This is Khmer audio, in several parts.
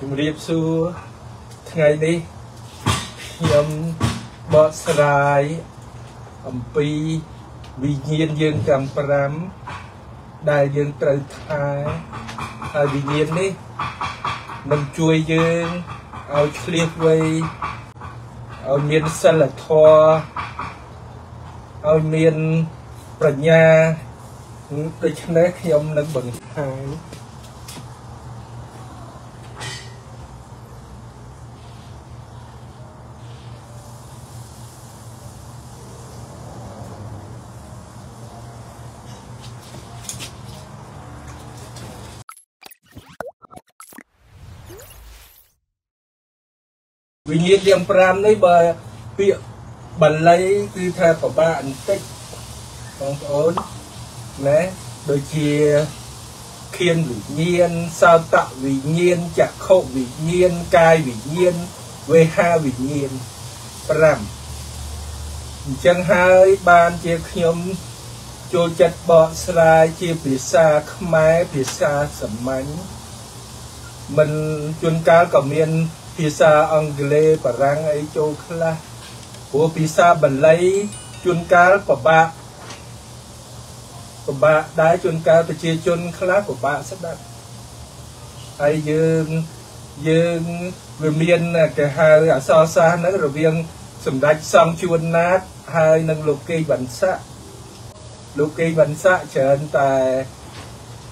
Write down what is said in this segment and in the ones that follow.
ជំរាបសួរថ្ងៃនេះខ្ញុំបកស្រាយអំពីវិញ្ញាណយើងទាំង5ដែលយើងត្រូវថែហើយវិញ្ញាណនេះនឹងជួយយើងឲ្យឆ្លៀសវៃឲ្យមានសិលធម៌ឲ្យមានប្រាជ្ញាដូច្នេះខ្ញុំនឹងបង្ហាញ ញ្ញាណទាំង5នេះបើពាក្យបាលីគឺថាប្របាកបន្តិចបងប្អូនណាដូចជាខៀនវិញ្ញាណសោតវិញ្ញាណចក្ខុវិញ្ញាណកាយវិញ្ញាណវេហាវិញ្ញាណ5អញ្ចឹងហើយបានជាខ្ញុំចូលចិត្តបកស្រាយជាភាសាខ្មែរភាសាសាមញ្ញមិនជួនកាលក៏មាន ភាសាអង់គ្លេសបារាំងអីចូលខ្លះព្រោះភាសាបាលីជួនកាលពិបាកពិបាកដែរជួនកាលប្រជាជនខ្លះពិបាកស្ដាប់ហើយយើងយើងវាមានគេហៅអសរសាស្ត្រហ្នឹងរវាងសម្ដេចសំជួនណាតហើយនឹងលោកកេវណ្ណស័កលោកកេវណ្ណស័កច្រើនតែ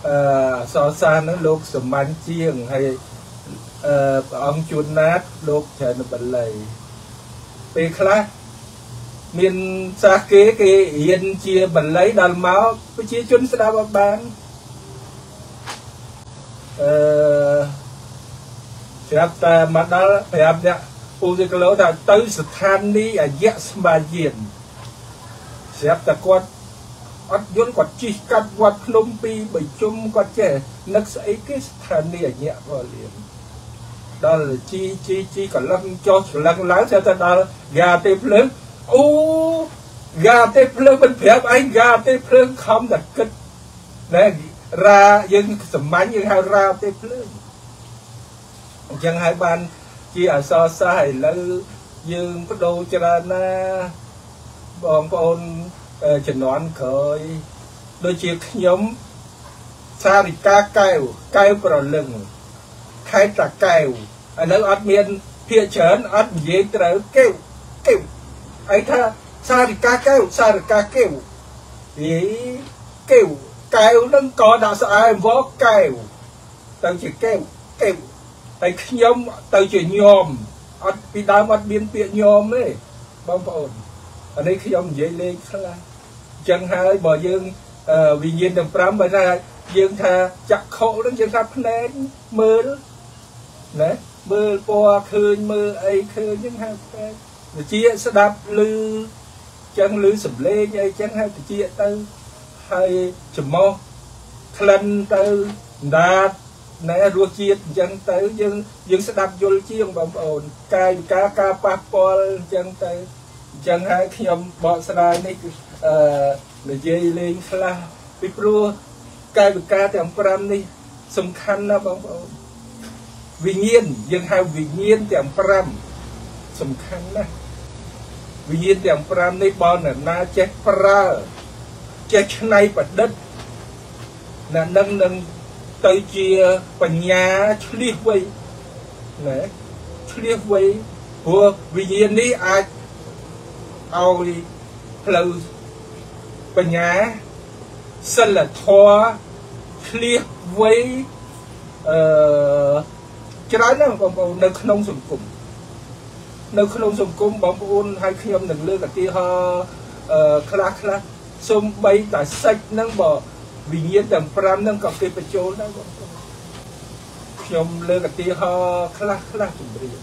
អឺអសរសាស្ត្រហ្នឹងលោកសម្ាញ់ជាងហើយ អឺព្រះអង្គជួនណាតលោកច្រើនបាលីពេលខ្លះមានសាសគេគេរៀនជាបាលីដល់មកប្រជាជនស្ដាប់អត់បានអឺស្រាប់តែមកដល់ប្រាប់អ្នកពូសិគីឡូថាទៅស្ថានីយ៍អយៈស្មាយានស្រាប់តែគាត់អត់យល់គាត់ជិះកាត់វត្តភ្នំពីបជុំគាត់ចេះនឹកស្អីគេស្ថានីយ៍អយៈវលៀន ដល់ជីជីជីកលឹងចុះឆ្លឹងឡើងទៅដល់យ៉ាទេភ្លើងអូយ៉ាទេភ្លើងមិនប្រាប់ឯងយ៉ាទេភ្លើងខំតែគិតណែរាយើងសម្ាញ់យើងហៅរាទេភ្លើងអញ្ចឹងហើយបានជាអសរសាស្ត្រឥឡូវយើងបដូរច្រើនណាបងប្អូនជំនាន់ក្រោយដូចជាខ្ញុំសារិកាកែវកែវប្រលឹងខេត្តតាកែវ ឥឡូវអត់មានភាកច្រើនអត់និយាយត្រូវកែវកែវអីថាសារិកាកែវសារិកាកែវអីកែវកែវនឹងក៏ដាក់ស្អែវកែវទៅជាកែវកែវហើយខ្ញុំទៅជាញោមអត់ពីដើមអត់មានពាក្យញោមទេបងប្អូនអានេះខ្ញុំនិយាយលេងខ្លះអញ្ចឹងហើយបើយើងវិញ្ញាណទាំង5បើថាយើងថាចក្ខុនឹងយើងថាភ្នែកមើលណា មើលពណ៌ឃើញមើលអីឃើញហ្នឹងហៅភ្នែកវិជាស្ដាប់ឮចឹងឮសំឡេងអីចឹងហៅវិជាទៅហើយច្រមុះក្លិនទៅដាតណែរសជាតិអញ្ចឹងទៅយើងយើងស្ដាប់យល់ជាងបងប្អូន កាយវិការការប៉ះពាល់អញ្ចឹងទៅអញ្ចឹងហើយខ្ញុំបកស្រាយនេះគឺអឺនិយាយលេងខ្លះពីព្រោះកាយវិការទាំង5នេះសំខាន់ណាស់បងប្អូន វិញ្ញាណយើងហៅវិញ្ញាណទាំង5សំខាន់ណាស់វិញ្ញាណទាំង5នេះបើនរណាចេះប្រើចេះច្នៃប្រឌិតណានឹងនឹងទៅជាបញ្ញាឆ្លៀសវៃណាឆ្លៀសវៃព្រោះវិញ្ញាណនេះអាចឲ្យផ្លូវបញ្ញាសិលធម៌ឆ្លៀសវៃអឺ ច្រើនណាស់បងប្អូននៅក្នុងសង្គមនៅក្នុងសង្គមបងប្អូនហើយខ្ញុំនឹងលើកឧទាហរណ៍អឺខ្លះខ្លះសូម្បីតែសាច់ហ្នឹងបើវិញ្ញាណទាំង5ហ្នឹងក៏គេបញ្ចូលដែរបងប្អូនខ្ញុំលើកឧទាហរណ៍ខ្លះខ្លះជម្រាប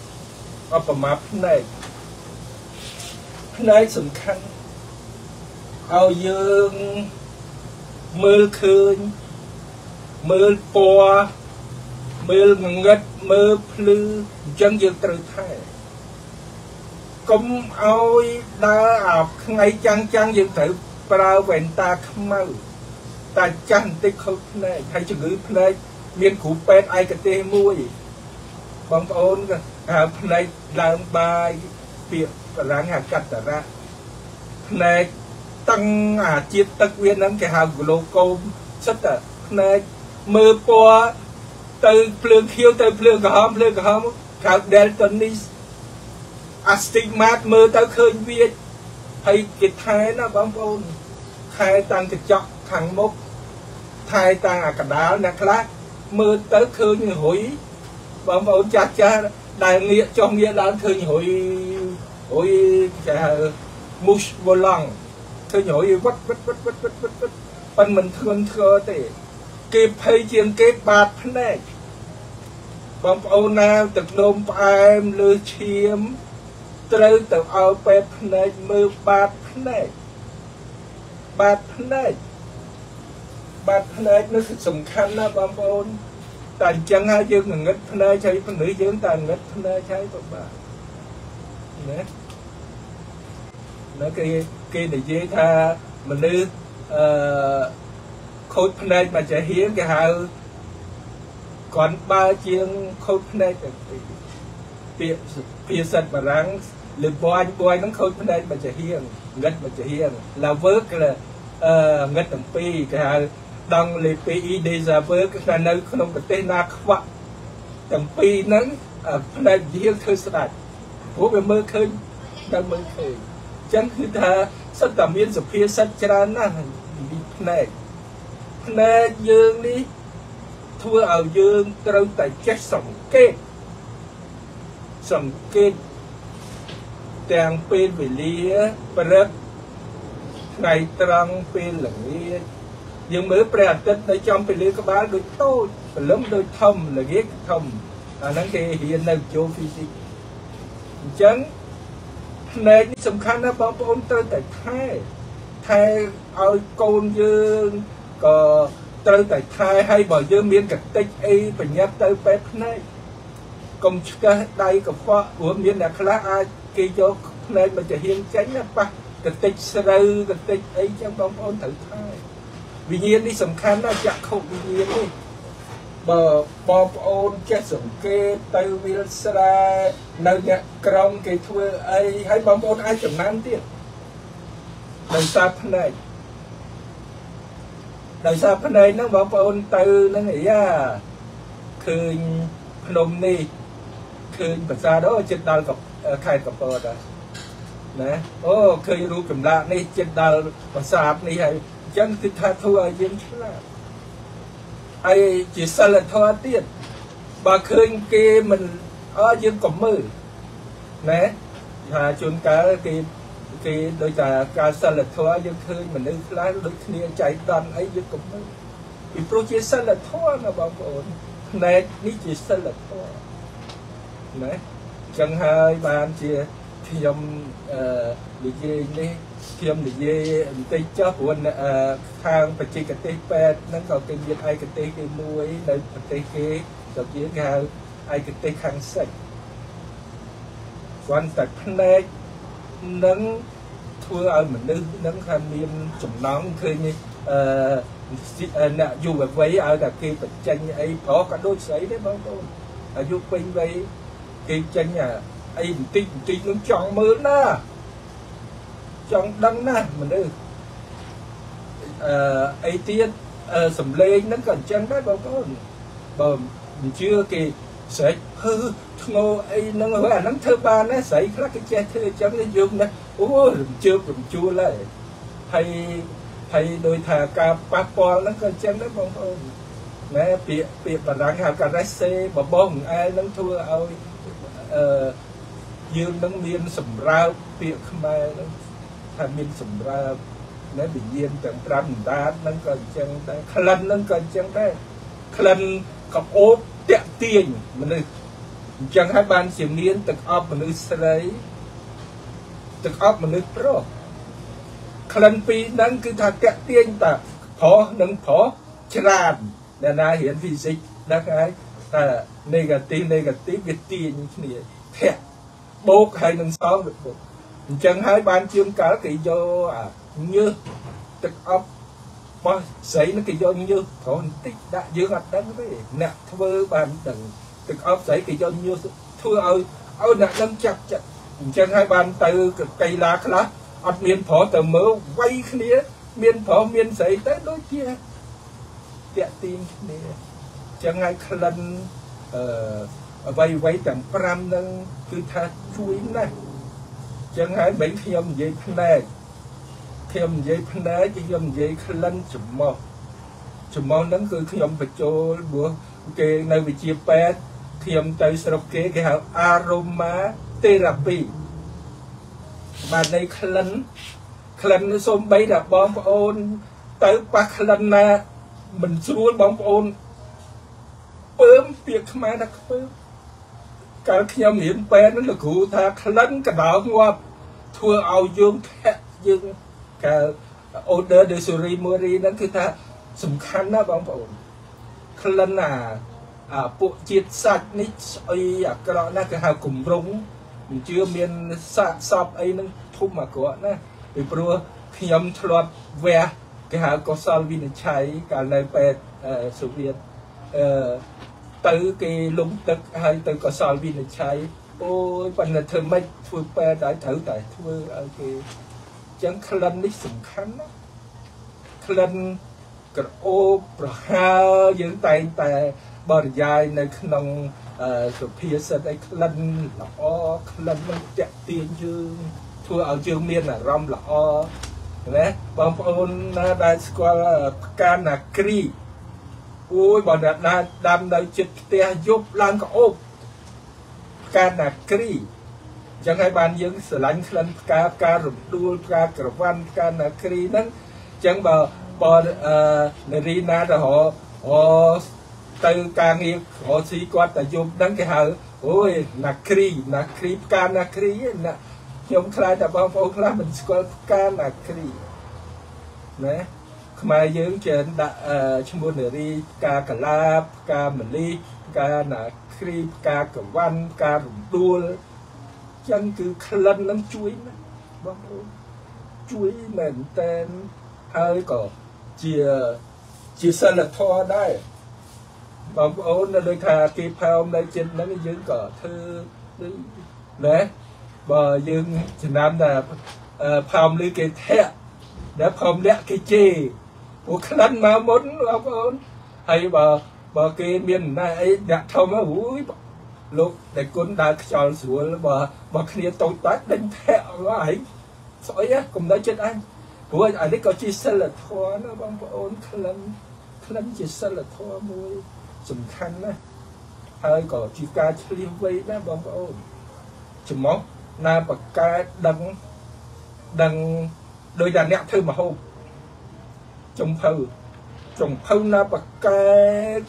អបមាផ្នែកផ្នែកសំខាន់ឲ្យយើងមើលឃើញមើលពណ៌ មើលងងឹតមើលភ្លឺអញ្ចឹងយើងត្រូវថែកុំឲ្យដើរអាថ្ងៃចាំងចាំងយើងត្រូវប្រើវ៉ែនតាខ្មៅតែចាស់បន្តិចខុសភ្នែកហើយជំងឺភ្នែកមានគ្រូពេទ្យឯកទេសមួយបងប្អូនក៏ហៅផ្នែកឡើងបាយពាក្យបរាំងហៅកត្តរៈផ្នែកតឹងអាជាតិទឹកវាហ្នឹងគេហៅក្លូកូមសិតតែផ្នែកមើលពណ៌ ទៅភ្លើងខៀវទៅភ្លើងក្រហមភ្លើងក្រហមហៅ daltonis អាស្ទីកម៉ាតមើលទៅឃើញវាហើយគេថែណាបងប្អូនថែតាំងកញ្ចក់ខាងមុខថែតាំងអាកដាលអ្នកខ្លះមើលទៅឃើញរុយបងប្អូនចាស់ចាស់ដែលងាកចុះងាកឡើងឃើញរុយរុយគេហៅ mush volang ឃើញរុយវឹកវឹកវឹកវឹកវឹកវឹកវឹកប៉ុន្តែមិនធ្ងន់ធ្ងរទេ គេភ័យជាងគេបាតភ្នែកបងប្អូនណាទឹកនោមផ្អែមលើឈាម ត្រូវទៅឲ្យពេទ្យភ្នែកមើលបាតភ្នែកបាតភ្នែកបាតភ្នែកនោះសំខាន់ណាស់បងប្អូនតែអញ្ចឹងហើយយើងងឹតភ្នែកហើយពលិយើងតែងឹតភ្នែកហើយពិបាកណានៅគេគេនិយាយថាមនុស្សអឺ ខូចភ្នែកមកចាហៀងគេហៅគាត់បើជាងខូចភ្នែកទៅពីពាក្យភាសាបារាំងលើបួយបួយហ្នឹងខូចភ្នែកមកចាហៀងងឹតមកចាហៀងឡាវើកអឺងឹតទាំងពីរគេហៅដងលេ PE Desaver គឺថានៅក្នុងប្រទេសណាខ្វក់ទាំងពីរហ្នឹងផ្នែកវិជាធ្វើស្ដាច់ព្រោះវាមើលឃើញដល់មើលឃើញអញ្ចឹងគឺថាសិតតែមានសភាសិតច្រើនណាស់ពីផ្នែក ផ្នែកយើងនេះធ្វើឲ្យយើងត្រូវតែចេះសង្កេតសង្កេតទាំងពេលវេលាព្រឹកថ្ងៃត្រង់ពេលល្ងាចយើងមើលព្រះអាទិត្យនៅចំពីលើក្បាលដូចតូចព្រលឹមដូចធំល្ងាចធំអាហ្នឹងគេរៀននៅចូល physics អញ្ចឹងផ្នែកនេះសំខាន់ណាស់បងប្អូនត្រូវតែថែថែឲ្យកូនយើង ក៏ត្រូវតែថែឲ្យបើយើងមានកតិចអីបញ្ញត្តិទៅពេទ្យភ្នែកកុំឆ្កឹះដៃកខ្វក់ព្រោះមានអ្នកខ្លះអាចគេយកភ្នែកមកចាហៀងចេញណាប៉ះកតិចស្រូវកតិចអីចឹងបងប្អូនត្រូវថែវិញ្ញាណនេះសំខាន់ណាស់ចក្ខុវិញ្ញាណនេះបើបងប្អូនចេះសង្កេតទៅវាលស្រែនៅអ្នកក្រុមគេធ្វើអីហើយបងប្អូនអាចចំណានទៀតដោយសារផ្នែក ដោយសារផ្នែកហ្នឹងបងប្អូនទៅហ្នឹងអីយ៉ាឃើញភ្នំនេះឃើញប្រាសាទអូចិត្តដល់ខេត្តកពតណាអូឃើញរូបចម្លាក់នេះចិត្តដល់ប្រាសាទនេះហើយអញ្ចឹងគឺថាធ្វើឲ្យយើងឆ្លាតហើយជាសិលធម៌ទៀតបើឃើញគេមិនអើយើងក៏មើលណាថាជួនកាលគេ គេដោយតែការសិលធម៌យើងឃើញមនុស្សខ្លះដូចគ្នាចៃដន្យអីយើងក៏មើលពីព្រោះជាសិលធម៌ណាបងប្អូនផ្នែកនេះជាសិលធម៌ណាចឹងហើយបានជាខ្ញុំអឺនិយាយនេះខ្ញុំនិយាយបន្តិចចុះព្រោះខាងបច្ចេកទេសពេទ្យហ្នឹងក៏គេមានឯកទេសគេមួយនៅប្រទេសគេទៅជាគេហៅឯកទេសខាងសិចគាត់តែផ្នែក នឹងធ្វើឲ្យមនុស្សនឹងថាមានចំណងឃើញអឺអ្នកយុវវ័យឲ្យតែគេបញ្ចេញអីប្រុសក៏ដូចស្រីដែរបងប្អូនអាយុពេញវ័យគេចេញអាអីបន្តិចបន្តិចនឹងចង់មើលណាចង់ដឹងណាស់មនុស្សអឺអីទៀតសំលេងហ្នឹងក៏អញ្ចឹងដែរបងប្អូនបើមិនជឿគេ ស្រេចហឺធ្ងោអីហ្នឹងហើយអាហ្នឹងធ្វើបានណាស្រីខ្លះគេចេះធ្វើអញ្ចឹងយើងណាអូរំជើបរំជួលហើយហើយហើយដោយថាការប៉ះពាល់ហ្នឹងក៏អញ្ចឹងដែរបងប្អូនណែពាក្យពាក្យបារាំងហៅការ៉េសេបបោងអែហ្នឹងធ្វើឲ្យអឺយើងនឹងមានសម្រើបពាក្យខ្មែរហ្នឹងថាមានសម្រាប់នៅវិញ្ញាណទាំង5អណ្ដាតហ្នឹងក៏អញ្ចឹងដែរក្លិនហ្នឹងក៏អញ្ចឹងដែរក្លិនកោប តាក់ទាញមនុស្សអញ្ចឹងហើយបានជាមានទឹកអប់មនុស្សស្រីទឹកអប់មនុស្សប្រុសក្លិនពីរហ្នឹងគឺថាតាក់ទាញតាប្រុសនិងប្រុសច្រើនអ្នកណារៀន physics ដឹងហើយថា negative negative វាទាញគ្នាធាក់បូកហើយនឹងសល់វាបូកអញ្ចឹងហើយបានជាងកាលគេយកអាញើសទឹកអប់ បោះស្រីនឹងគេយកញើសត្រង់បន្តិចដាក់យើងអត់ដឹងទេអ្នកធ្វើបានដឹងទឹកអប់ស្អីគេយកញួរធ្វើឲ្យឲ្យអ្នកនឹងចាប់ចិត្តអញ្ចឹងហើយបានទៅកីឡាខ្លះអត់មានប្រុសទៅមើលវាយគ្នាមានប្រុសមានស្រីទៅដូចជាតាក់ទាញគ្នាអញ្ចឹងហើយក្លិនអឺអ្វីអ្វីទាំង5ហ្នឹងគឺថាជួយណាស់អញ្ចឹងហើយមិនខ្ញុំនិយាយផ្នែក ខ្ញុំនិយាយផ្នែកខ្ញុំនិយាយក្លិនច្មោះច្មោះហ្នឹងគឺខ្ញុំបញ្ចូលព្រោះគេនៅវិជាពេទ្យខ្ញុំទៅស្រុកគេគេហៅ aroma therapy បាទនៃក្លិនក្លិនសូម្បីតែបងប្អូន ទៅប៉ះក្លិនណាមិនស្រួលបងប្អូនពើមពាក្យខ្មែរថាពើមកាលខ្ញុំរៀនពេទ្យនោះលោកគ្រូថាក្លិនកដោងាប់ធ្វើឲ្យយើងធាក់យើង កាល odor de surimori ហ្នឹងគឺថាសំខាន់ណាស់បងប្អូនក្លិនណាអាពួកជាតិសាច់នេះស្អីអាក្រក់ណាស់គេហៅគម្រងមិនជឿមានសាកសពអីនឹងធំអាក្រក់ណាពីព្រោះខ្ញុំធ្លាប់វះគេហៅកុសលវិនិច្ឆ័យកាលនៅពេទ្យសូវៀតអឺទៅគេលំទឹកហើយទៅកុសលវិនិច្ឆ័យអូយប៉ុន្តែធ្វើម៉េចធ្វើពេទ្យហើយត្រូវតែធ្វើឲ្យគេអញ្ចឹងក្លិននេះសំខាន់ណាក្លិនក្រអូបប្រហើយើងតែងតែបរិយាយនៅក្នុងសុភាសិតអីក្លិនល្អក្លិននឹងតាក់ទាញយើងធ្វើឲ្យយើងមានអារម្មណ៍ល្អណាបងប្អូនណាដែលស្គាល់ផ្កាណាគ្រីអូយបើអ្នកណាដាំនៅចិត្តផ្ទះយប់ឡើងក្អូបផ្កាណាគ្រីអញ្ចឹងហើយបានយើងស្រឡាញ់ក្លិនផ្កាផ្ការំដួលផ្កាក្រវ៉ាន់ផ្កាណាគ្រីហ្នឹងអញ្ចឹងបើបើអឺនារីណាទៅរអូទៅការងាររកស៊ីគាត់តែយប់ហ្នឹងគេហៅអូយណាគ្រីណាគ្រីផ្កាណាគ្រីណាខ្ញុំខ្លាចតែបងប្អូនខ្លះមិនស្គាល់ផ្កាណាគ្រីណាខ្មែរយើងចេះដាក់ឈ្មោះនារីផ្កាកលាបផ្កាមលិផ្កាណាគ្រីផ្កាកវ៉ាន់ផ្ការំដួល ចឹងគឺក្លិននឹងជួយណាបងប្អូនជួយមែនតែនហើយក៏ជាជាសិលធម៌ដែរបងប្អូននៅដូចថាគេផើមនៅចិត្តហ្នឹងយើងក៏ធ្វើណាបើយើងចំណាំតែផើមលឺគេធាក់ដែលផើមលាក់គេជេរពួកក្លិនមកមុនបងប្អូនហើយបើបើគេមានណែអីអ្នកធំអូយ លោកតែគុណដើរខ្យល់ស្រួលបើបើគ្នាតូចតាច់ដេញធាក់ហើយស្អីកុំនៅចិត្តអញព្រោះអានេះក៏ជាសិលធម៌ណាបងប្អូនក្លិនក្លិនជាសិលធម៌មួយសំខាន់ណាស់ហើយក៏ជាការឆ្លៀសវៃដែរបងប្អូនចំោះណាបកកើតដឹងដឹងដោយតែអ្នកធ្វើមហូបចំភៅចំភៅណាបកែ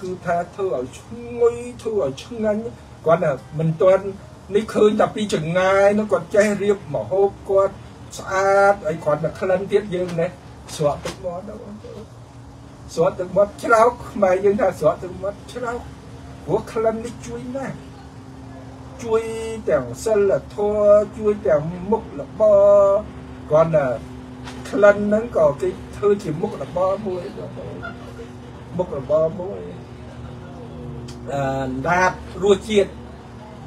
គឺថាធ្វើឲ្យឈ្ងុយធ្វើឲ្យឆ្ងាញ់ គាត់ថាមិនទាន់នេះឃើញតែពីចងាយនោះគាត់ចេះរៀបមហូបគាត់ស្អាតហើយគាត់តែក្លិនទៀតយើងនេះស្រក់ទឹកមាត់ដល់បងប្អូនស្រក់ទឹកមាត់ច្រោកខ្មែរយើងថាស្រក់ទឹកមាត់ច្រោកព្រោះក្លិននេះជួយណាស់ជួយទាំងសិលធម៌ជួយទាំងមុខរបរគាត់ណាក្លិនហ្នឹងក៏គេធ្វើជាមុខរបរមួយមុខរបរមួយអឺ ដាតរសជាតិ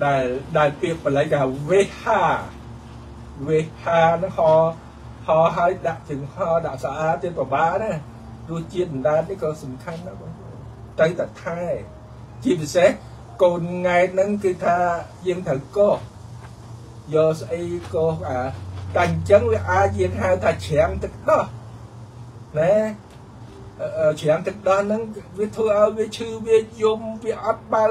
ដែលដែលពាក្យបល័យគេហៅវេហាវេហាហ្នឹងហហឲ្យដាក់ជើងហដាក់ស្អាតទៀតប្របាណារសជាតិដាតនេះក៏សំខាន់ណាស់បងប្អូនទៅតែថែជាពិសេសកូនង៉ែតហ្នឹងគឺថាយើងត្រូវកោសយកស្អីកោសអាតែអញ្ចឹងវាអាចយើងហៅថាច្រាំងទឹកដោះណា ច្រាំងទឹកដោះហ្នឹងវាធ្វើឲ្យវាឈឺវាយំវាអត់បើ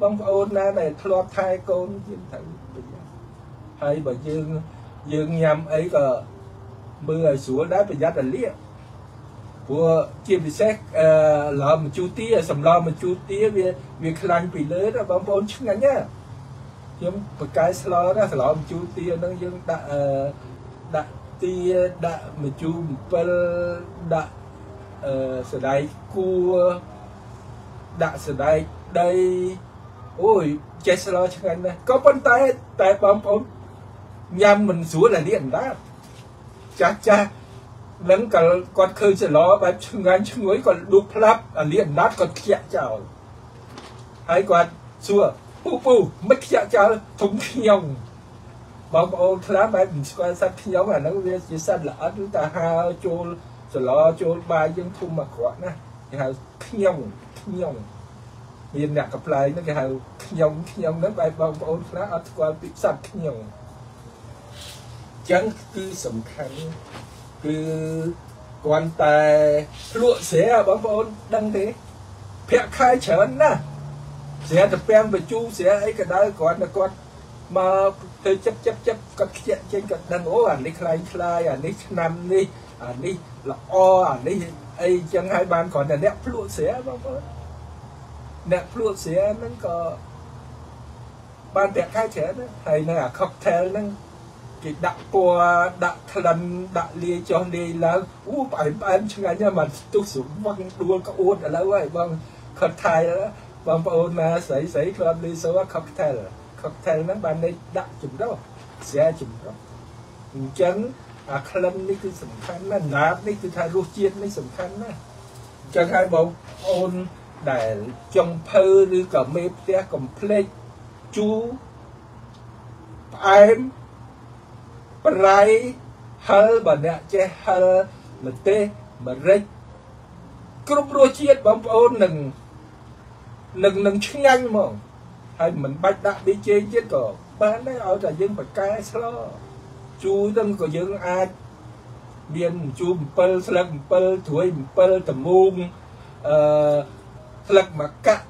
បងប្អូនណាដែលធ្លាប់ថែកូនយើងត្រូវប្រយ័ត្នហើយបើយើងយើងញ៉ាំអីក៏មើលឲ្យស្រួលដែរប្រយ័ត្នតែលាកព្រោះជាពិសេសអឺឡំមជូទាសម្លមជូទាវាវាខ្លាញ់ពីលើណាបងប្អូនឆ្ងាញ់ណាខ្ញុំបកកាយស្លណាស្លមជូទាហ្នឹងយើងដាក់អឺដាក់ទាដាក់មជូ7ដាក់អឺ សដៃគួដាក់សដៃដីអូយចេះស្លឆ្ងាញ់ណាស់ក៏ប៉ុន្តែតែបងប្អូនញ៉ាំមិនស្រួលអានេះអណ្ដាចាស់ចាស់នឹងគាត់ឃើញសឡបែបឆ្ងាញ់ឈ្ងុយគាត់ដួសផ្លាប់អាលៀនណាត់គាត់ខ្ជាក់ចោលហើយគាត់សួរពូពូមិនខ្ជាក់ចោលធំខ្ញុំបងប្អូនខ្លះបែបមិនស្គាល់សត្វខ្ញុំអាហ្នឹងវាជាសត្វល្អិតតែហើចូល សឡចូលបាយយើងធំអាក្រក់ណាគេហៅខ្ញុំខ្ញុំមានអ្នកកំ pl ែងហ្នឹងគេហៅខ្ញុំខ្ញុំហ្នឹងបែបបងប្អូនខ្លះអត់ស្គាល់ពីសត្វខ្ញុំចឹងគឺសំខាន់គឺគាត់តែភ្លក់ស្រាបងប្អូនដឹងទេភាក់ខែច្រើនណាស់ស្រាទៅពាំងបញ្ជូស្រាអីក៏ដោយគាត់តែគាត់មកទៅចិត្តចិត្តចិត្តគាត់ខ្ជាក់ចេញគាត់ដឹងអូអានេះខ្លាយខ្លាយអានេះឆ្នាំនេះ អានេះល្អអានេះអីចឹងហើយបានគ្រាន់តែអ្នកភ្លក់ស្រាបងប្អូនអ្នកភ្លក់ស្រាហ្នឹងក៏បានពាក់ខែច្រើនហើយនៅអា cocktail ហ្នឹងគេដាក់ពណ៌ដាក់ក្លិនដាក់លាយចុះលាយឡើងអូផ្អែមផ្អែមឆ្ងាញ់ណាស់មិនទុះស្រវឹងដួលក្អួតឥឡូវហើយបងខិតថៃបងប្អូនណាស្រីស្រីធ្លាប់លីសូខុកថែលខុកថែលហ្នឹងបាននេះដាក់ចម្រោះស្រាចម្រោះអញ្ចឹង អាក្លិននេះគឺសំខាន់ណាស់ណាបនេះគឺថារសជាតិនេះសំខាន់ណាស់អញ្ចឹងហើយបងប្អូនដែលចុងភៅឬក៏មេផ្ទះកំភ្លេចជូរផ្អែមប្រៃហិលបើអ្នកចេះហិលម្ទេសម្រេចគ្រប់រសជាតិបងប្អូននឹងនឹងនឹងឆ្ងាញ់ហ្មងហើយមិនបាច់ដាក់ប៊ីចេងទៀតក៏បានដែរឲ្យតែយើងបកែស្ល ជូរទាំងក៏យើងអាចមានជូរ7ស្លឹក7ត្រួយ7តមូងអឺស្លឹកមកកាក់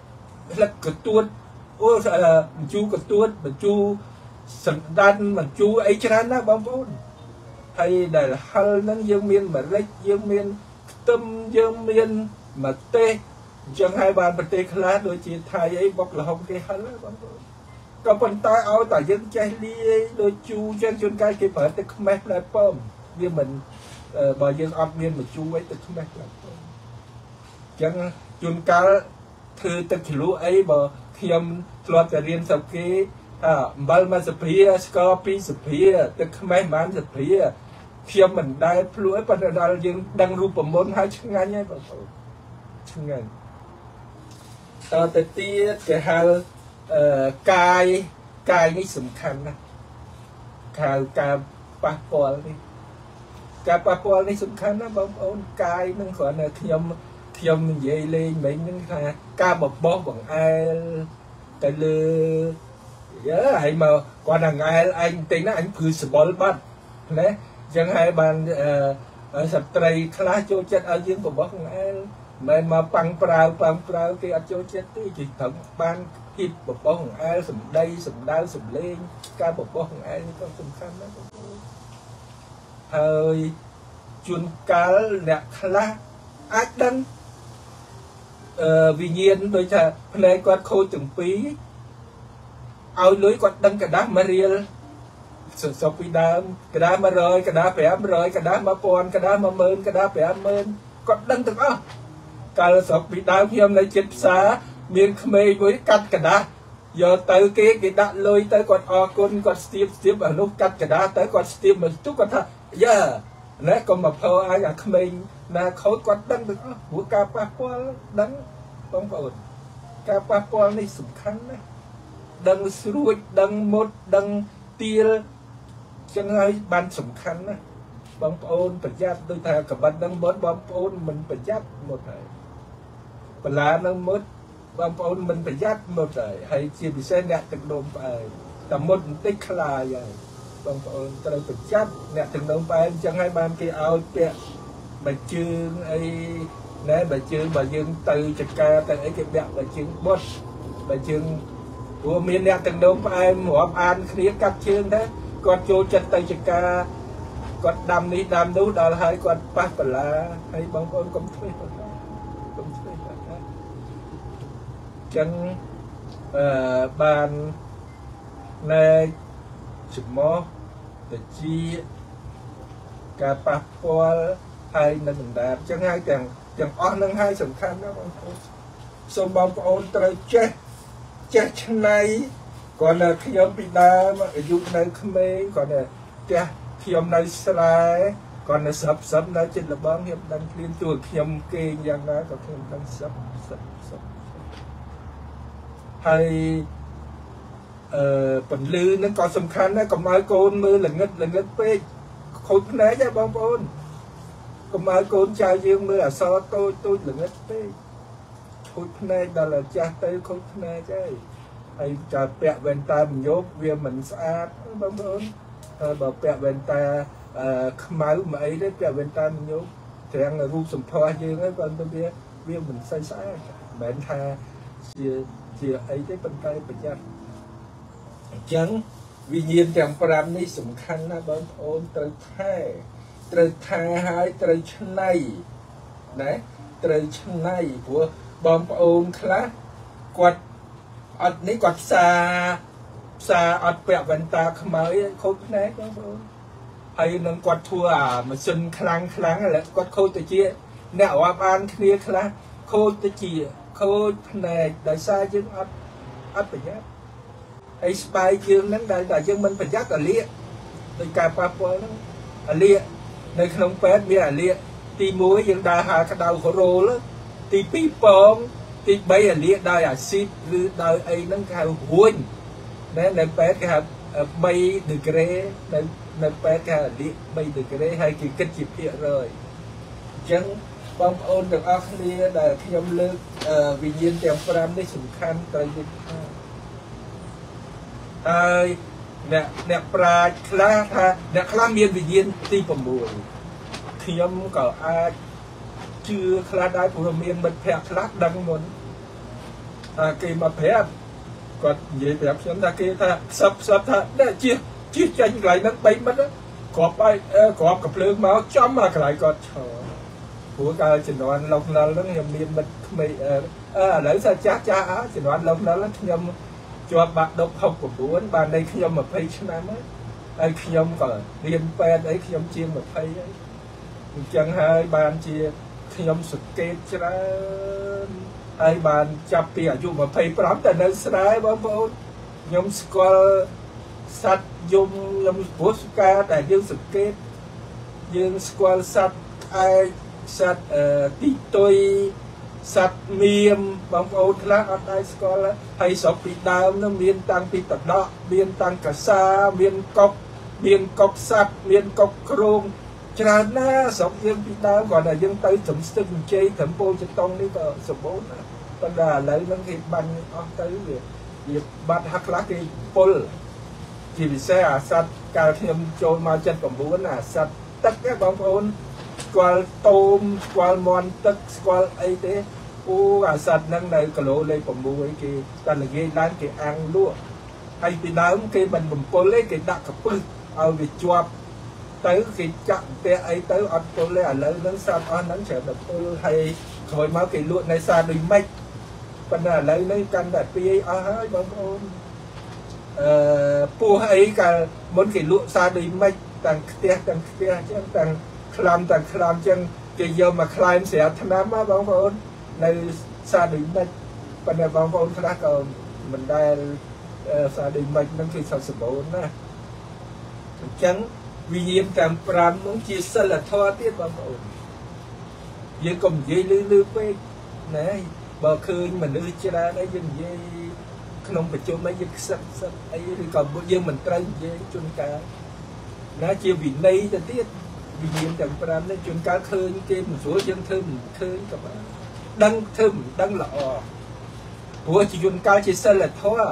ស្លឹកកទួតអូបញ្ជូរកទួតបញ្ជូរសណ្ដាន់បញ្ជូរអីច្រើនណាស់បងប្អូនហើយដែលហិលហ្នឹងយើងមានម្រេចយើងមានខ្ទឹមយើងមានម្ទេសអញ្ចឹងហើយបានប្រទេសខ្លះដូចជាថៃអីបុកលហុងគេហិលបងប្អូន ក៏ប៉ុន្តែឲ្យតែយើងចេះលាយដូចជូរចឹងជួនកាលគេប្រើទឹកខ្មេះផ្លែប៉ោមវាមិនបើយើងអត់មានមជូរអីទឹកខ្មេះផ្លែប៉ោមអញ្ចឹងជួនកាលធ្វើទឹកជ្រលក់អីបើខ្ញុំធ្លាប់តែរៀនស្រុកគេថាអំបិលមួយសភាស្ករពីរសភាទឹកខ្មេះប្រហែលសភាខ្ញុំមិនដែលភ្លួយប៉ុន្តែដល់យើងដឹងរូបមន្តហើយឆ្ងាញ់ហើយបងប្អូនឆ្ងាញ់តទៅទៀតគេហៅ អឺកាយកាយនេះសំខាន់ណាស់ហៅការប៉ះពាល់នេះការប៉ះពាល់នេះសំខាន់ណាស់បងប្អូនកាយនឹងគ្រាន់តែខ្ញុំខ្ញុំនិយាយលេងមិញហ្នឹងថាការបបោះបង្អែលទៅលើយើហើយមកគាត់តែងែលឯងទិញណាអញព្រឺសបល់បាត់ណាអញ្ចឹងហើយបានអឺស្ត្រីខ្លះចូលចិត្តឲ្យយើងបបោះងែល មិនមកប៉ាំងប្រាវប៉ាំងប្រាវគេអត់ចូលចិត្តទេគេត្រឹមបានគៀបបបោះអែលសំដីសំដៅសំលេងការបបោះអែលនេះក៏សំខាន់ណាស់បងប្អូនហើយជួនកាលអ្នកខ្លះអាចដឹងអឺវិញ្ញាណដូចថាភ្នែកគាត់ខូចទាំងពីរឲ្យលុយគាត់ដឹងกระดาษមួយរៀលសុខពីដើមកระดาษ100กระดาษ500กระดาษ1000กระดาษ10000กระดาษ50000គាត់ដឹងទាំងអស់ កាលស្រុកពីដើមខ្ញុំនៅចិត្តផ្សារមានក្មេងមួយកាត់กระดาษយកទៅគេគេដាក់លុយទៅគាត់អរគុណគាត់ស្ទាបស្ទាបអានោះកាត់กระดาษទៅគាត់ស្ទាបមកទុកគាត់ថាយ៉ាណែកុំមកភើអញអាក្មេងណាខូចគាត់ដឹងទាំងអស់ព្រោះការប៉ះពាល់ដឹងបងប្អូនការប៉ះពាល់នេះសំខាន់ណាស់ដឹងស្រួចដឹងមុតដឹងទៀលចឹងហើយបានសំខាន់ណាស់បងប្អូនប្រយ័ត្នដូចថាកបិតនឹងមុតបងប្អូនមិនប្រយ័ត្នមុតហើយ បលានឹងមុតបងប្អូនមិនប្រយ័ត្នមុតហើយហើយជាពិសេសអ្នកទឹកនោមផ្អែមតែមុតបន្តិចខ្លាយហើយបងប្អូនត្រូវប្រយ័ត្នអ្នកទឹកនោមផ្អែមចឹងហើយបានគេឲ្យពាក់បើជើងអីណែបើជើងបើយើងទៅចកាទៅអីគេពាក់បើជើងបុតបើជើងព្រោះមានអ្នកទាំងនោះផ្អែមរាប់អានគ្នាកាត់ជើងដែរគាត់ចូលចិត្តទៅចកាគាត់ដាំនេះដាំនោះដល់ហើយគាត់ប៉ះបលាហើយបងប្អូនកុំធ្វើបលាកុំធ្វើបលា ចឹងអឺបានណែចំោះទៅជាការប៉ះពាល់ហើយនឹងដណ្ដាបចឹងហើយទាំងទាំងអស់នឹងហើយសំខាន់ណាស់បងប្អូនសូមបងប្អូនត្រូវចេះចេះឆ្នៃគាត់នៅខ្ញុំពីដើមអាយុនៅក្មេងគាត់នៅផ្ទះខ្ញុំនៅស្រែគាត់នៅស្រាប់ស្រាប់នៅចិត្តលបងខ្ញុំដឹងគ្លៀនទួខ្ញុំគេងយ៉ាងណាក៏ខ្ញុំដឹងស្រាប់ស្រាប់ស្រាប់ ហើយអឺពន្លឺហ្នឹងក៏សំខាន់ដែរកុំឲ្យកូនមើលល្ងឹតល្ងឹតពេកខូចភ្នែកដែរបងប្អូនកុំឲ្យកូនចៅយើងមើលអសរតូចតូចល្ងឹតពេកខូចភ្នែកដល់ចាស់ទៅខូចភ្នែកហើយហើយចាពាក់វ៉ែនតាមញោបវាមិនស្អាតបងប្អូនហើយបើពាក់វ៉ែនតាខ្មៅមកអីទេពាក់វ៉ែនតាមញោបទាំងរូបសម្ផស្សយើងហ្នឹងគាត់ទៅវាវាមិនសូវស្អាតមិនមែនថា ជាជាអីទេប៉ុន្តែប្រយ័ត្នអញ្ចឹងវិញ្ញាណទាំង5នេះសំខាន់ណាស់បងប្អូនត្រូវថែត្រូវថែហើយត្រូវឆ្នៃណាត្រូវឆ្នៃព្រោះបងប្អូនខ្លះគាត់អត់នេះគាត់ផ្សារផ្សារអត់ពាក់វ៉ែនតាខ្មៅខូចភ្នែកបងប្អូនហើយនឹងគាត់ធ្វើអាម៉ាស៊ីនខ្លាំងខ្លាំងគាត់ខូចទៅជាអ្នករាប់អានគ្នាខ្លះខូចទៅជា ខូចភ្នែកដោយសារយើងអត់អត់ប្រយ័ត្នហើយស្បែកយើងហ្នឹងដែលតែយើងមិនប្រយ័ត្នអាលៀកដោយការប៉ះពាល់ហ្នឹងអាលៀកនៅក្នុងពេទ្យមានអាលៀកទី1យើងដើរហាក្តៅហូរ៉ូលទី2ពងទី3អាលៀកដោយអាស៊ីតឬដោយអីហ្នឹងគេហៅរួញណែនៅពេទ្យគេហៅ3ដឺក្រេនៅនៅពេទ្យគេហៅអាលៀក3ដឺក្រេហើយគេគិតជាភាគរយអញ្ចឹងបងប្អូនទាំងអស់គ្នាដែលខ្ញុំលើក វិញ្ញាណទាំង5នេះសំខាន់ត្រូវយល់ថាហើយអ្នកអ្នកប្រាជ្ញខ្លះថាអ្នកខ្លះមានវិញ្ញាណទី6ខ្ញុំក៏អាចជឿខ្លះដែរព្រោះមានមិត្តភ័ក្តិខ្លះដឹងមុនថាគេមកប្រាប់គាត់និយាយប្រាប់ខ្ញុំថាគេថាផ្សឹបផ្សឹបថាអ្នកជិះជិះចាញ់កន្លែងហ្នឹង3មិត្តគ្រាប់ឲ្យគ្រាប់កំភ្លើងមកចំមកកន្លែងគាត់ឈរ ព្រោះកាលជំនាន់លោកណិលហ្នឹងខ្ញុំមានមិត្តក្មេងអឺឥឡូវសាចាស់ចាស់អើជំនាន់លោកណិលខ្ញុំជាប់បាក់ដប់69បាននៃខ្ញុំ20ឆ្នាំហើយហើយខ្ញុំក៏រៀនពេទ្យអីខ្ញុំជាង20ហើយអញ្ចឹងហើយបានជាខ្ញុំសង្កេតច្រើនហើយបានចាប់ពីអាយុ25តែនៅស្រែបងប្អូនខ្ញុំស្គាល់សត្វយំខ្ញុំព្រោះការដែលយើងសង្កេតយើងស្គាល់សត្វឯក សត្វទីតុយសត្វមៀមបងប្អូនខ្លះអត់ដែរស្គាល់ហើយស្រុកពីដើមនោះមានតាំងពីតដក់មានតាំងកាសាមានកុកមានកុកសត្វមានកុកគ្រងច្រើនណាស់ស្រុកយើងពីដើមគាត់តែយើងទៅចំស្ទឹងជ័យត្រឹមពោលចតុងនេះក៏សម្បូរណាស់ប៉ុន្តែឥឡូវហ្នឹងគេបាញ់អស់ទៅវាវាបាត់ហាក់ខ្លះគេពុលជាពិសេសអាសត្វកាលខ្ញុំចូលមក79អាសត្វទឹកទេបងប្អូន ស្គាល់តូមស្គាល់មន់ទឹកស្គាល់អីទេអូអាសត្វហ្នឹងនៅគីឡូលេខ6គេតែនិយាយឡើងគេអាំងលក់ហើយពីដើមគេមិនបំពុលទេគេដាក់កពឹសឲ្យវាជាប់ទៅគេចាក់ផ្ទះអីទៅអត់ពុលទេឥឡូវហ្នឹងសត្វអស់ហ្នឹងច្រើនតែពុលហើយក្រោយមកគេលក់នៅសាដូចម៉េចប៉ុន្តែឥឡូវនេះកាន់តែពីអស់ហើយបងប្អូនអឺពោះអីកាលមុនគេលក់សាដូចម៉េចទាំងផ្ទះទាំងផ្ទះអញ្ចឹងទាំង ខ្លាំទាំងខ្លាំអញ្ចឹងគេយកមកខ្លែងស្រាប់ឆ្នាំមកបងប្អូននៅសាដូចម៉េចប៉ុន្តែបងប្អូនខ្លះក៏មិនដែលសាដូចម៉េចនឹងគឺសុខសម្បូរណាអញ្ចឹងវិញ្ញាណទាំង5នោះជាសិលធម៌ទៀតបងប្អូនយើងកុំនិយាយលឺលឺពេកណាបើឃើញមនុស្សច្រើនអីយើងនិយាយក្នុងប្រជុំអីយើងខ្សឹបខ្សឹបអីឬក៏យើងមិនត្រូវនិយាយជួនកាលណាជាវិន័យទៅទៀត វិញ្ញាណទាំង5នេះជួនកាលឃើញគេមិនស្រួលយើងធ្វើមិនឃើញក៏បានដឹងធ្វើមិនដឹងល្អព្រោះជាជួនកាលជាសិលធម៌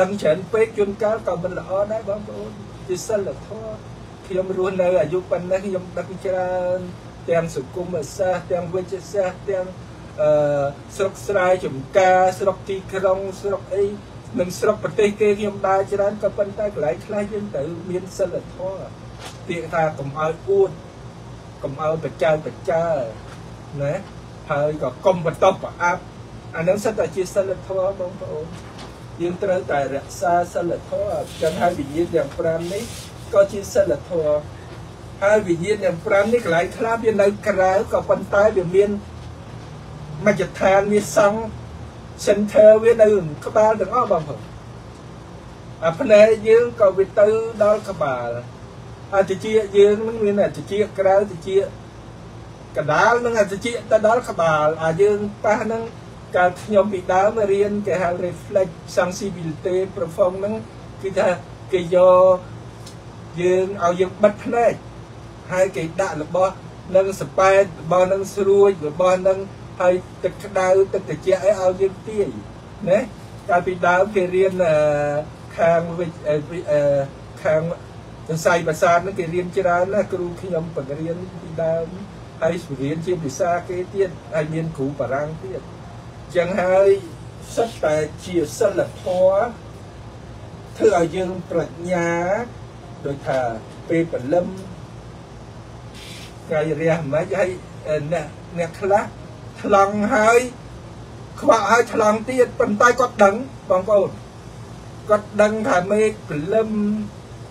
ដឹងច្រើនពេកជួនកាលក៏មិនល្អដែរបងប្អូនជាសិលធម៌ខ្ញុំរស់នៅអាយុប៉ុណ្ណេះខ្ញុំដឹងច្រើនទាំងសង្គមសាស្ត្រទាំងវិទ្យាសាស្ត្រទាំងអឺស្រុកស្រែចំការស្រុកទីក្រុងស្រុកអីនឹងស្រុកប្រទេសគេខ្ញុំដើរច្រើនក៏ប៉ុន្តែកន្លែងខ្លះយើងត្រូវមានសិលធម៌ ពាក្យថាកុំឲ្យអួតកុំឲ្យបច្ចាបច្ចាណាហើយក៏កុំបន្តប្រអាប់អានឹងសិតតែជាសិលធម៌បងប្អូនយើងត្រូវតែរក្សាសិលធម៌ចឹងហើយវិញ្ញាណទាំង5នេះក៏ជាសិលធម៌ហើយវិញ្ញាណទាំង5នេះកន្លែងខ្លះវានៅក្រៅក៏ប៉ុន្តែវាមានមជ្ឈដ្ឋានវាសង់ center វានៅក្បាលទាំងអស់បងប្អូនអាភ្នែកយើងក៏វាទៅដល់ក្បាល អាតិចយើងនឹងមានអាតិចក្រៅតិចកដាលនឹងអាតិចទៅដល់ក្បាលអាយើងប៉ះនឹងកាលខ្ញុំពីដើមរៀនគេហៅ reflex sensibility profound ហ្នឹងគឺថាគេយកយើងឲ្យយើងបិទភ្នែកហើយគេដាក់របស់នឹងសប៉ែតរបស់នឹងស្រួចរបស់នឹងហើយទឹកក្តៅទឹកត្រជាក់អីឲ្យយើងទាយណាកាលពីដើមគេរៀនខាងខាង សរសៃប្រសាទហ្នឹងគេរៀនច្រើនណាគ្រូខ្ញុំបង្រៀនពីដើមហើយរៀនជាភាសាគេទៀតហើយមានគ្រូបារាំងទៀតអញ្ចឹងហើយសិតតែជាសិលធម៌ធ្វើឲ្យយើងប្រាជ្ញាដូចថាពេលព្រលឹមកាយរះមិនហើយអ្នកអ្នកខ្លះថ្លង់ហើយខ្វក់ហើយថ្លង់ទៀតប៉ុន្តែគាត់ដឹងបងប្អូនគាត់ដឹងថាមេឃព្រលឹម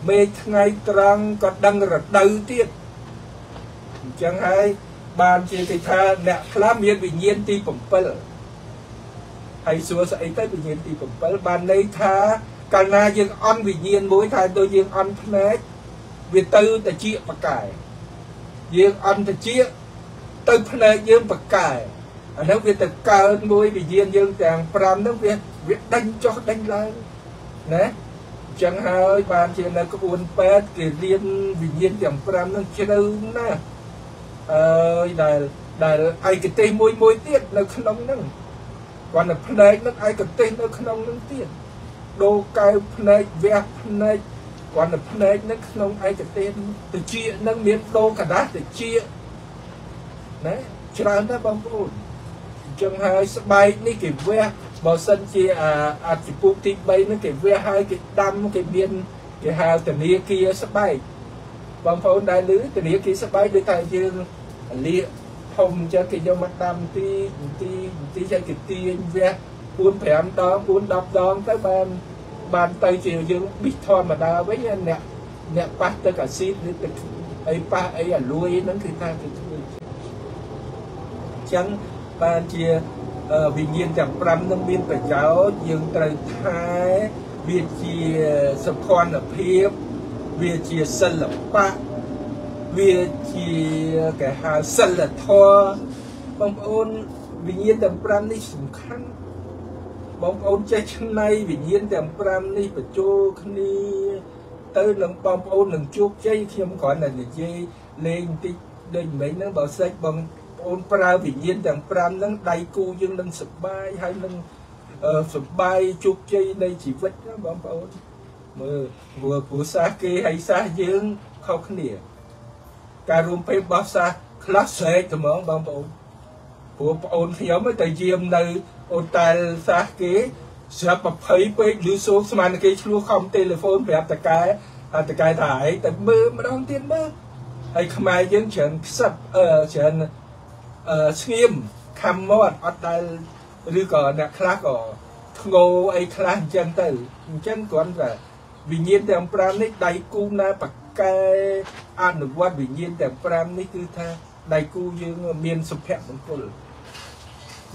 មេឃថ្ងៃត្រង់គាត់ដឹងរដូវទៀតអញ្ចឹងហើយបានជាគេថាអ្នកខ្លះមានវិញ្ញាណទី7ហើយសួរស្អីទៅវិញ្ញាណទី7បានន័យថាកាលណាយើងអន់វិញ្ញាណមួយថាដូចយើងអន់ភ្នែកវាទៅតិចបកែយើងអន់តិចទៅភ្នែកយើងបកែអានោះវាទៅកើនមួយវិញ្ញាណយើងទាំង5នោះវាវាដេញចុះដេញឡើងណា ចឹងហើយបានជានៅក្បួនពេទ្យគេរៀនវិញ្ញាណទាំង5នឹងជ្រៅណាស់អើយដែលដែលឯកទេសមួយមួយទៀតនៅក្នុងហ្នឹងគាត់នៅផ្នែកនឹងឯកទេសនៅក្នុងហ្នឹងទៀតដូរកែវផ្នែកវះផ្នែកគាត់នៅផ្នែកនឹងក្នុងឯកទេសតិចនឹងមានដូរកដាស់តិចណាច្រើនណាស់បងប្អូនអញ្ចឹងហើយស្បែកនេះគេវះ បើសិនជាអតិពុកទី3នឹងគេវះហើយគេដាំគេមានគេហៅធនាគារស្បែកបងប្អូនដែលឮធនាគារស្បែកដូចតែយើងលាកធំអញ្ចឹងគេយកមកដាំទីទីទីចែកគេទាញវះ4 5ដង4 10ដងទៅបានបានទៅជាយើងប៊ីធម្មតាវិញអ្នកអ្នកប៉ះទឹកអាស៊ីតឬទឹកអីប៉ះអីអាលួយហ្នឹងគឺថាគេធ្វើអញ្ចឹងបានជា វិញ្ញាណទាំង5នឹងមានប្រយោជន៍យើងត្រូវថែវាជាសុខភាពវាជាសិល្បៈវាជាគេហៅសិលធម៌បងប្អូនវិញ្ញាណទាំង5នេះសំខាន់បងប្អូនចេះឆ្នៃវិញ្ញាណទាំង5នេះបញ្ចូលគ្នាទៅនឹងបងប្អូននឹងជោគជ័យខ្ញុំគ្រាន់តែនិយាយលេងបន្តិចដូចមិញហ្នឹងបើសិចបង ប្អូនប្រើវិញ្ញាណទាំង5ហ្នឹងដៃគូយើងនឹងសុបាយហើយនឹងសុបាយជោគជ័យនៃជីវិតណាបងប្អូនមើលព្រោះព្រោះសាសគេហើយសាសយើងខុសគ្នា ការរួមពេលបោះសាសខ្លះស្រែកត្មងបងប្អូនព្រោះប្អូនខ្ញុំទៅយាមនៅអូតែលសាសគេស្រាប់ប្រភ័យពេកឮសូរស្មានគេឆ្លោះខំទូរស័ព្ទប្រាប់តកែហើយតកែថាឯងទៅមើលម្ដងទៀតមើលហើយខ្មែរយើងច្រើនខ្សឹបអឺច្រើនអឺ ស្ងៀមខំមាត់អត់ដែលឬក៏អ្នកខ្លះក៏ធ្ងោអីខ្លះអញ្ចឹងទៅអញ្ចឹងគ្រាន់តែវិញ្ញាណទាំង5នេះដៃគូណាបកែអនុវត្តវិញ្ញាណទាំង5នេះគឺថាដៃគូយើងមានសុភមង្គល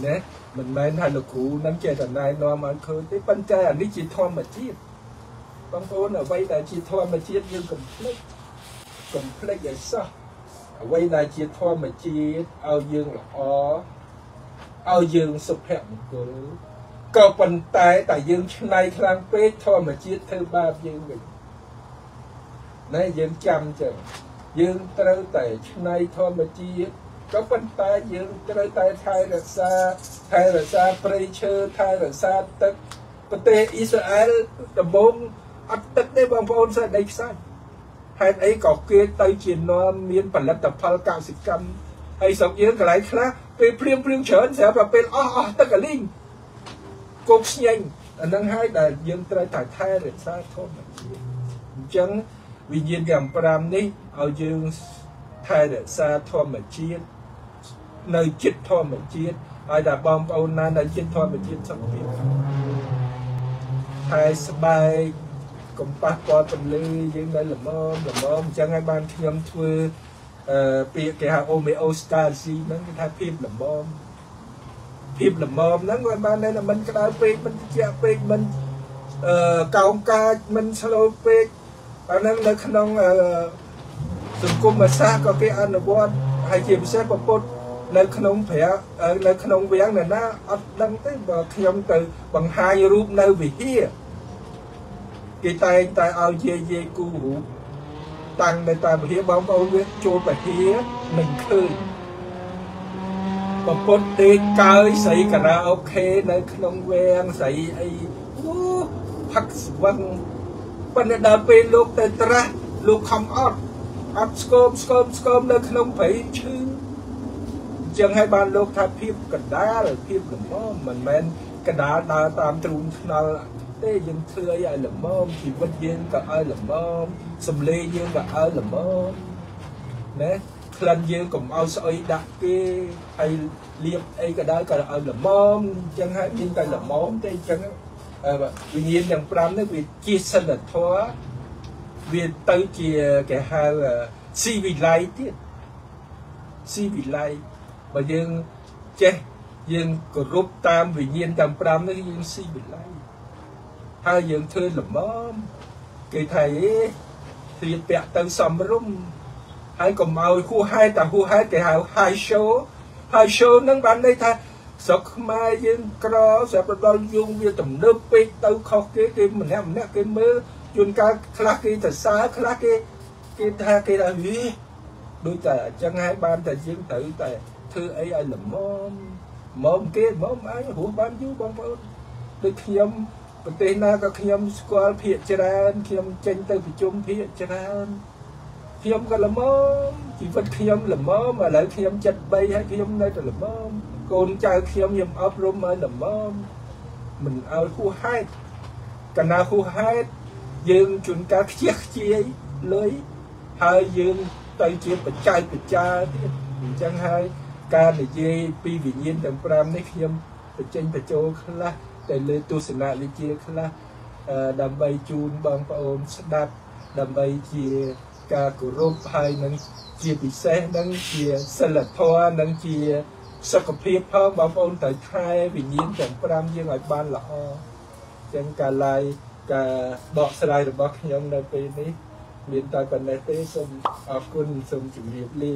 ណាមិនមែនថាលោកគ្រូនឹងចេះតែណែនាំឲ្យឃើញទេប៉ុន្តែអានេះជាធម្មជាតិបងប្អូនអ្វីដែលជាធម្មជាតិយើងកុំភ្លេចកុំភ្លេចឲ្យសោះ អ្វីដែលជាធម្មជាតិឲ្យយើងល្អឲ្យយើងសុភមង្គលក៏ប៉ុន្តែតែយើងឆ្នៃខ្លាំងពេកធម្មជាតិធ្វើបាបយើងវិញណែយើងចាំចឹងយើងត្រូវតែឆ្នៃធម្មជាតិក៏ប៉ុន្តែយើងត្រូវតែថែរក្សាថែរក្សាព្រៃឈើថែរក្សាទឹកប្រទេសអ៊ីស្រាអែលដំបូងអត់ទឹកទេបងប្អូនស្រែដីខ្សាច់ ហេតុអីក៏គេទៅជានាំមានផលិតផលកសិកម្មហើយស្រុកយើងកន្លែងខ្លះពេលព្រៀងព្រៀងច្រើនស្រាប់តែពេលអស់អស់ទឹកកលីងគោកស្ញែងអានឹងហើយដែលយើងត្រូវតែថែរក្សាធម្មជាតិអញ្ចឹងវិញ្ញាណទាំង5នេះឲ្យយើងថែរក្សាធម្មជាតិនៅចិត្តធម្មជាតិហើយតែបងប្អូនណានៅចិត្តធម្មជាតិសុខភាពហើយស្បែក កុំប៉ះពាល់ពន្លឺយើងនៅល្មមល្មមអញ្ចឹងហើយបានខ្ញុំធ្វើអឺពាក្យគេហៅ homeostasis ហ្នឹងគេថាភាពល្មមភាពល្មមហ្នឹងគាត់បាននៅមិនក្តៅពេកមិនត្រជាក់ពេកមិនអឺកោងកាចមិនស្លូតពេកអាហ្នឹងនៅក្នុងអឺសង្គមសាស្ត្រក៏គេអនុវត្តហើយជាពិសេសពុទ្ធនៅក្នុងព្រះនៅក្នុងវាំងនៅណាអត់ដឹងទេបើខ្ញុំទៅបង្ហាញរូបនៅវិហារ គេតែងតែឲ្យយាយយាយគូរូបតាំងនៅតាមវិហារបងប្អូនវាចូលវិហារមិនឃើញប្រពន្ធដេកកើយស្រីការ៉ាអូខេនៅក្នុងវាំងស្រីអីអូផឹកស្វឹងប៉ុន្តែដល់ពេលលោកទៅត្រាស់លោកខំអត់អត់ស្គមស្គមស្គមនៅក្នុងព្រៃឈឺចឹងហើយបានលោកថាភាពកដាលភាពល្មមមិនមែនកដាលដើរតាមទ្រូងថ្នល់ ទេយើងធ្វើអីឲ្យល្មមជីវិតយើងក៏ឲ្យល្មមសំលេងយើងក៏ឲ្យល្មមណាក្លិនយើងកុំឲ្យស្អុយដាក់គេហើយលៀបអីក៏ដោយក៏ឲ្យល្មមអញ្ចឹងហើយមានតែល្មមទេអញ្ចឹងវិញ្ញាណទាំង5នេះវាជាសិលធម៌វាទៅជាគេហៅស៊ីវិល័យទៀតស៊ីវិល័យបើយើងចេះយើងគោរពតាមវិញ្ញាណទាំង5នេះយើងស៊ីវិល័យ ហើយយើងធ្វើល្មមគេថាអេស្លៀកពាក់ទៅសំរុំហើយកុំឲ្យហួសហេតុតែហួសហេតុគេហៅ high show high show នឹងបានន័យថាស្រុកខ្មែរយើងក្រស្រាប់ដល់យើងវាទំនើបពេកទៅខុសគេគេម្នាក់ម្នាក់គេមើលជួនកាលខ្លះគេទៅសើខ្លះគេគេថាគេថាហីដូចតែអញ្ចឹងហើយបានតែយើងត្រូវតែធ្វើអីឲ្យល្មមមកគេមកអញរស់បានយូរបងប្អូនដូចខ្ញុំ ប្រទេសណាក៏ខ្ញុំស្គាល់ភាកច្រើនខ្ញុំចេញទៅប្រជុំភាកច្រើនខ្ញុំក៏ល្មមជីវិតខ្ញុំល្មមឥឡូវខ្ញុំ73ហើយខ្ញុំនៅតែល្មមកូនចៅខ្ញុំខ្ញុំអប់រំឲ្យល្មមមិនឲ្យហួសហេតុកាលណាហួសហេតុយើងជួនកាលខ្ជិះខ្ជាយលុយហើយយើងទៅជាបច្ច័យបច្ចាទៀតអញ្ចឹងហើយការនិយាយពីវិញ្ញាណទាំង5នេះខ្ញុំបញ្ចេញបញ្ចូលខ្លះ ទៅលើទស្សនវិជ្ជាខ្លះដើម្បីជូនបងប្អូនស្ដាប់ដើម្បីជាការគោរពហើយនឹងជាពិសេសនឹងជាសិលធម៌នឹងជាសុខភាពផងបងប្អូនត្រូវថែវិញ្ញាណទាំង5យើងឲ្យបានល្អចឹងការឡាយការបកស្រាយរបស់ខ្ញុំនៅពេលនេះ មានតែប៉ុណ្ណេះទេសូមអរគុណសូមជម្រាបលា